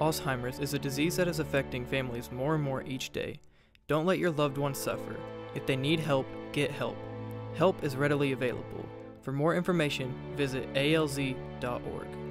Alzheimer's is a disease that is affecting families more and more each day. Don't let your loved ones suffer. If they need help, get help. Help is readily available. For more information, visit alz.org.